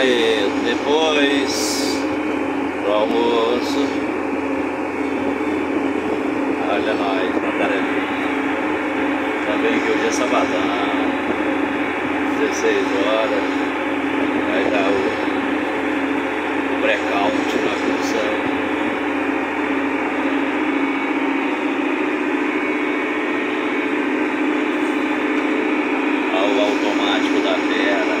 Aí depois do almoço, olha nós na tarefinha. Também que hoje é sabadão, 16 horas, vai dar o, o breakout na função. ao automático da Vera.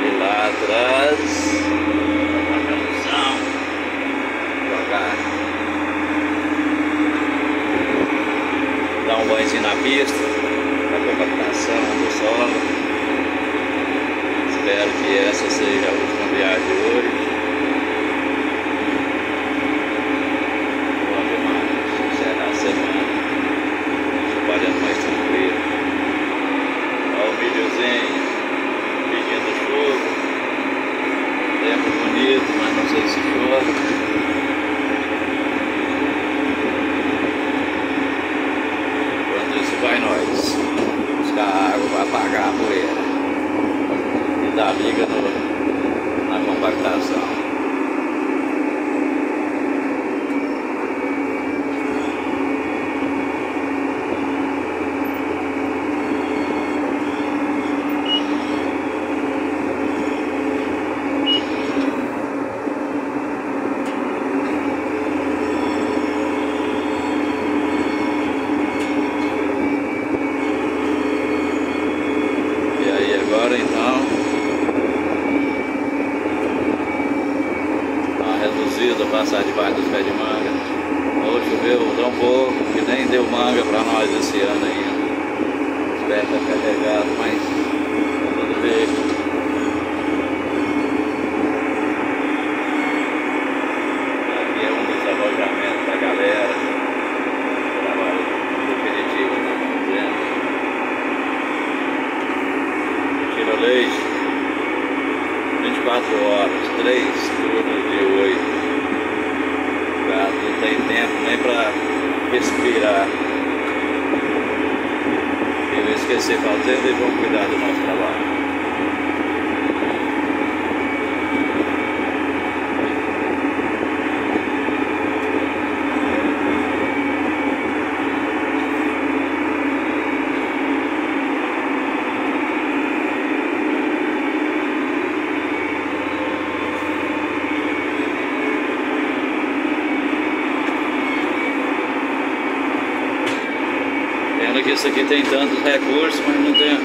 E lá atrás, a canção, jogar, dar um banhozinho na pista, a compactação do solo. Espero que essa seja a última viagem de hoje. Bom demais, encerrar a semana trabalhando mais tranquilo. Olha o videozinho, pedindo chuva. Tempo bonito, mas não sei se chove. Enquanto isso vai nós. Buscar água para apagar a poeira. Dar liga no, na compactação. E aí agora então Dá uma reduzida passar debaixo dos pés de manga. Hoje choveu tão pouco que nem deu manga pra nós esse ano ainda. Os pés estão carregados, mas tudo bem. É definitivo, né? Leite 24 horas, 3 turnos de 8. O gato tem tempo nem para respirar. Eu esqueci fazendo e vamos cuidar do nosso trabalho. Isso aqui tem tantos recursos, mas não tem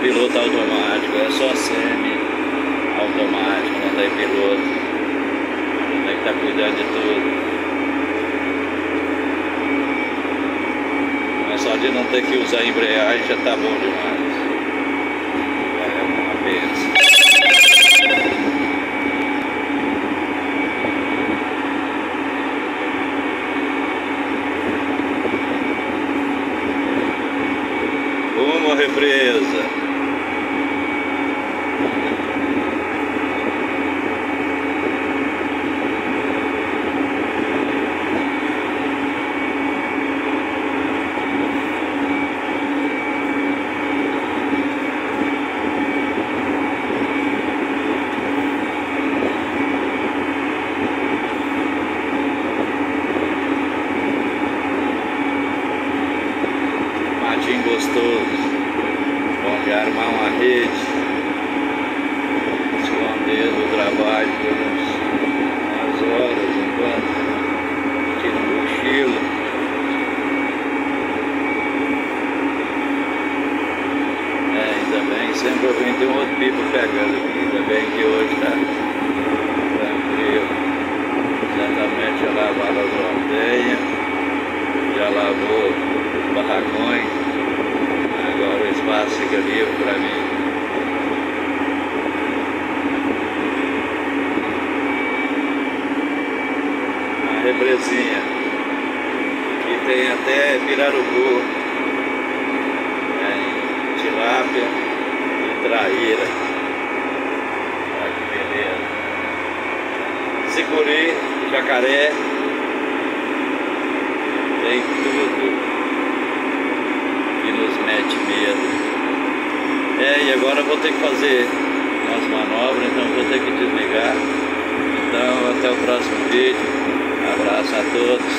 piloto automático, é só semi-automático, não tem piloto. Tem que estar cuidando de tudo. Mas só de não ter que usar embreagem já tá bom demais. É uma benção. Uma represa. Gostoso. De armar uma rede. Esconder do trabalho por umas horas enquanto tira um cochilo. É, ainda bem, sempre eu venho ter um outro pipo pegando aqui. Ainda bem que hoje tá tranquilo. Certamente já lavaram as ordenhas, já lavou os barracões. Agora o espaço fica livre para mim. A represinha. Aqui tem até pirarucu. Tem tilápia e traíra. Olha que beleza. Sicuri, jacaré. Tem tudo que nos mete medo. É e agora vou ter que fazer umas manobras, então vou ter que desligar. Então até o próximo vídeo. Abraço a todos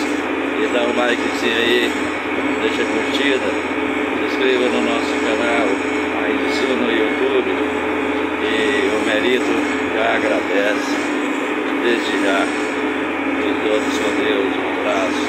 e dá um likezinho aí, deixa a curtida, se inscreva no nosso canal aí cima no YouTube e o Merito já agradece desde já. E todos com Deus, um abraço.